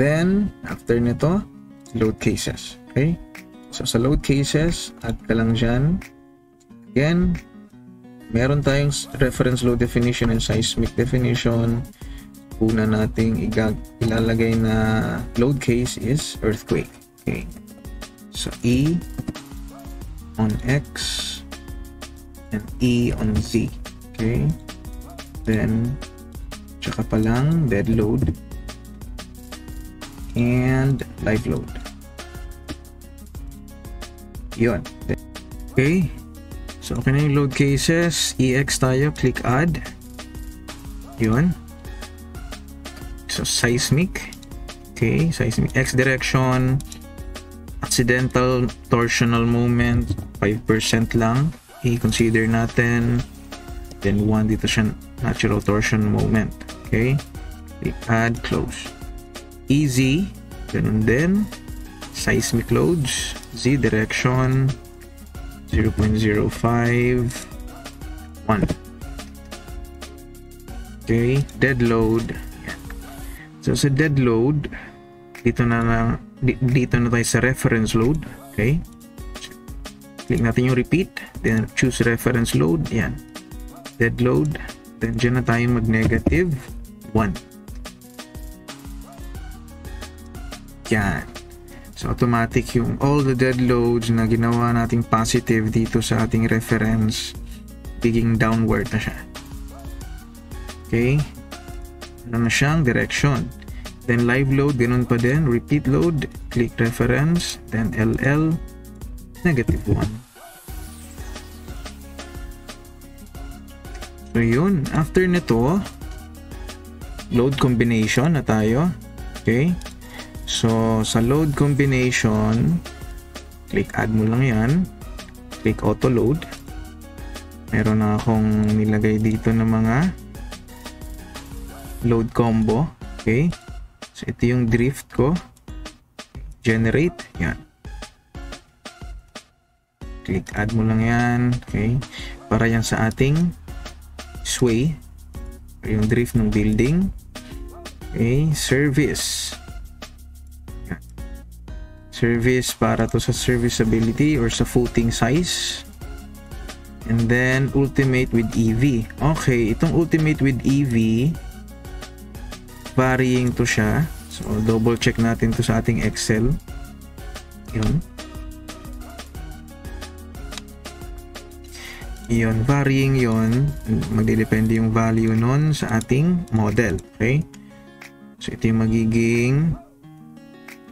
then, after nito, load cases. Okay? So, sa load cases, add ka lang dyan. Again, meron tayong reference load definition and seismic definition. Una nating igag ilalagay na load case is earthquake. Okay. So, E on X and E on Z. Okay. Then, tsaka pa lang dead load and live load. Yun. Okay. So, okay na yung load cases. EX tayo. Click add. Yun. So, seismic. Okay. Seismic. X direction. Accidental torsional moment. 5% lang. I-consider natin. Then 1 dito siya natural torsion moment. Okay. Click add. Close. Easy. Ganun din. Seismic loads. Z direction. 0.05 1 okay. Dead load. So sa dead load dito na na dito na tayo sa reference load. Okay. Click natin yung repeat. Then choose reference load. Yan. Dead load. Then dyan na tayo mag negative 1 yan So automatic yung all the dead loads na ginawa nating positive dito sa ating reference biging downward na siya. Okay? Ano na siyang direction. Then live load, ganun pa din. Repeat load, click reference, then LL, negative 1. So yun, after nito, load combination na tayo. Okay? So, sa load combination, click add mo lang yan. Click auto load. Meron na akong nilagay dito ng mga load combo. Okay. So, ito yung drift ko. Generate. Yan. Click add mo lang yan. Okay. Para yan sa ating sway. Yung drift ng building. Okay. Service service para to sa serviceability or sa footing size. And then ultimate with EV okay itong ultimate with EV varying to siya. So double check natin to sa ating Excel. Yun. Yun varying yun. Magdidepende yung value nun sa ating model okay? So ito yung magiging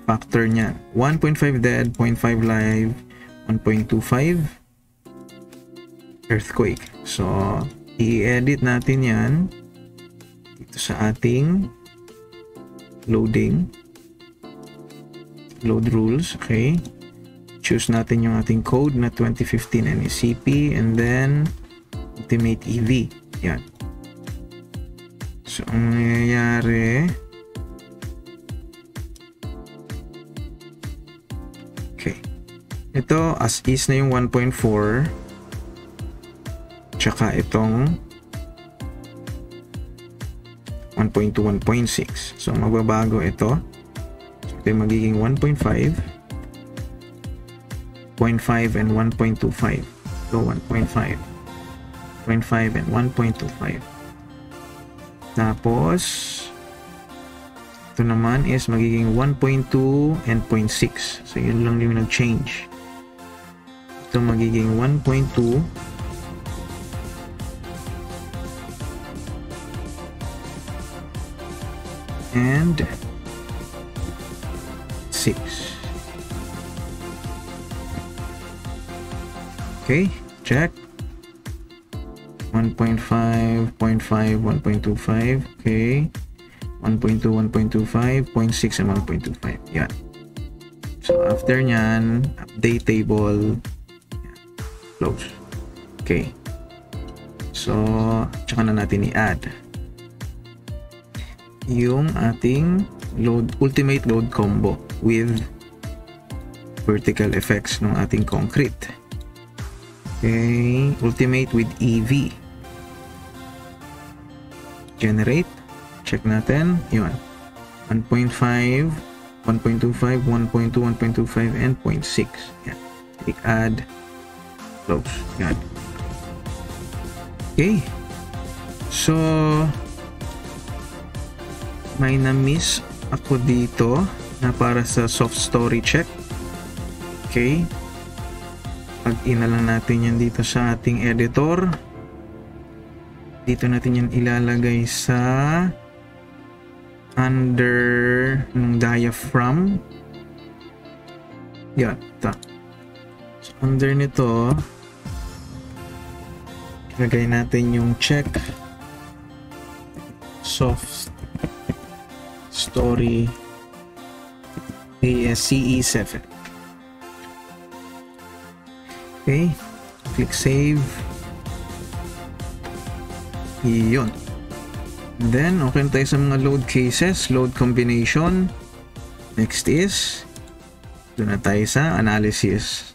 factor niya. 1.5 dead, 0.5 live, 1.25 earthquake. So, i-edit natin yan dito sa ating loading load rules, okay? Choose natin yung ating code na 2015 NECP and then Ultimate EV. Yan. So, ang nangyayari Ito, as is na yung 1.4. Tsaka itong 1.2, 1.6. So, magbabago ito. Ito yung magiging 1.5, 0.5, and 1.25. So, 1.5, 0.5, and 1.25. Tapos, ito naman is magiging 1.2 and 0.6. So, yun lang yung nag-change. Ito magiging 1.2 and 6 okay check. 1.5 0.5 1.25 okay. 1.2 1.25 0.6 and 1.25 yan so after nyan update table close. Okay. So, tsaka na natin i-add yung ating load ultimate load combo with vertical effects ng ating concrete. Okay, ultimate with EV. Generate. Check natin. Yun. 1.5, 1.25, 1.2, 1.25, and 0.6. Yan. Click add, close. Yan. Okay. So, may na-miss ako dito na para sa soft story check. Okay. Pag ina lang natin yan dito sa ating editor. Dito natin yan ilalagay sa under ng diaphragm. Yan. Ta. So, under nito, ilagay natin yung check soft story ASCE7. Okay. Click save. Yun. Then, okay na tayo sa mga load cases, load combination. Next is, doon na tayo sa analysis.